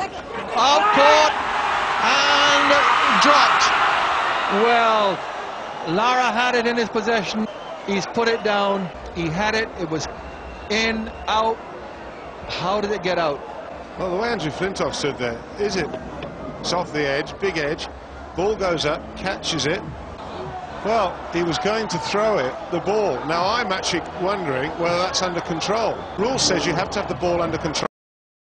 Out court and dropped. Well, Lara had it in his possession. He's put it down. He had it. It was in, out. How did it get out? Well, the way Andrew Flintoff stood there, is it? It's off the edge, big edge. Ball goes up, catches it. Well, he was going to throw it, the ball. Now, I'm actually wondering whether that's under control. Rule says you have to have the ball under control.